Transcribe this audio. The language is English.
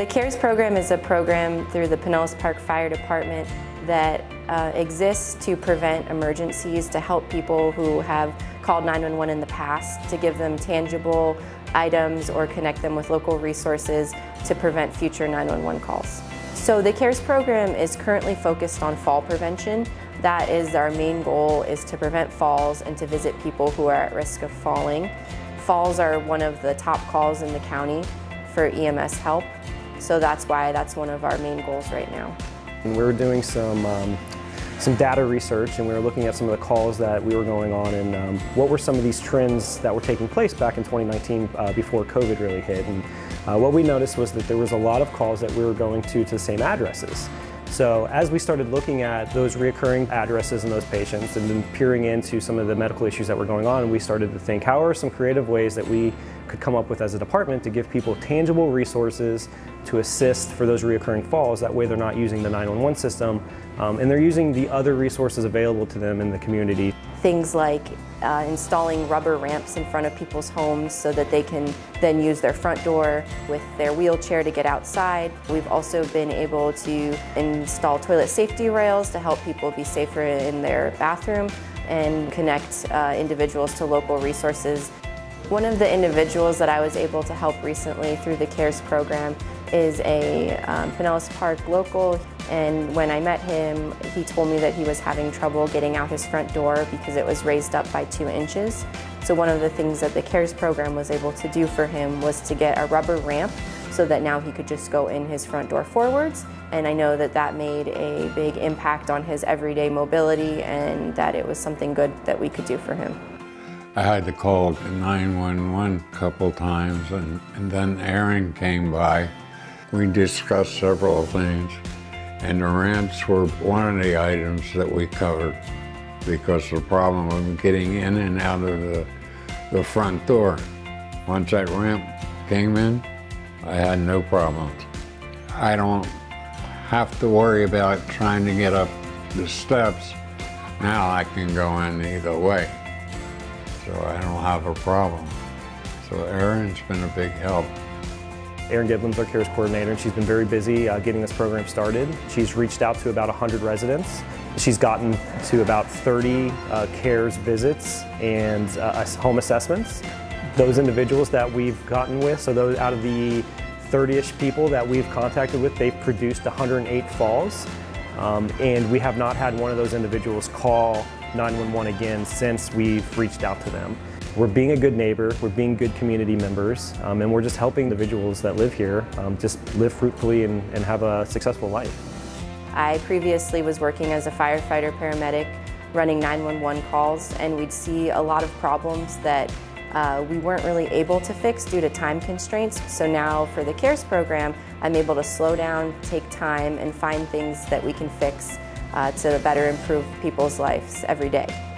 The CARES program is a program through the Pinellas Park Fire Department that uh, exists to prevent emergencies, to help people who have called 911 in the past, to give them tangible items or connect them with local resources to prevent future 911 calls. So the CARES program is currently focused on fall prevention. That is our main goal is to prevent falls and to visit people who are at risk of falling. Falls are one of the top calls in the county for EMS help. So that's why that's one of our main goals right now. And we were doing some um, some data research and we were looking at some of the calls that we were going on and um, what were some of these trends that were taking place back in 2019 uh, before COVID really hit. And uh, what we noticed was that there was a lot of calls that we were going to to the same addresses. So as we started looking at those reoccurring addresses and those patients and then peering into some of the medical issues that were going on, we started to think, how are some creative ways that we could come up with as a department to give people tangible resources to assist for those reoccurring falls. That way they're not using the 911 system um, and they're using the other resources available to them in the community. Things like uh, installing rubber ramps in front of people's homes so that they can then use their front door with their wheelchair to get outside. We've also been able to install toilet safety rails to help people be safer in their bathroom and connect uh, individuals to local resources one of the individuals that I was able to help recently through the CARES program is a um, Pinellas Park local and when I met him he told me that he was having trouble getting out his front door because it was raised up by two inches. So one of the things that the CARES program was able to do for him was to get a rubber ramp so that now he could just go in his front door forwards and I know that that made a big impact on his everyday mobility and that it was something good that we could do for him. I had to call 911 a couple times, and, and then Erin came by. We discussed several things, and the ramps were one of the items that we covered because the problem of getting in and out of the, the front door. Once that ramp came in, I had no problems. I don't have to worry about trying to get up the steps. Now I can go in either way so I don't have a problem. So Erin's been a big help. Erin Giblin's our CARES coordinator, and she's been very busy uh, getting this program started. She's reached out to about 100 residents. She's gotten to about 30 uh, CARES visits and uh, home assessments. Those individuals that we've gotten with, so those out of the 30-ish people that we've contacted with, they've produced 108 falls. Um, and we have not had one of those individuals call 911 again since we've reached out to them. We're being a good neighbor, we're being good community members, um, and we're just helping individuals that live here um, just live fruitfully and, and have a successful life. I previously was working as a firefighter paramedic running 911 calls and we'd see a lot of problems that uh, we weren't really able to fix due to time constraints. So now for the CARES program, I'm able to slow down, take time, and find things that we can fix uh, to better improve people's lives every day.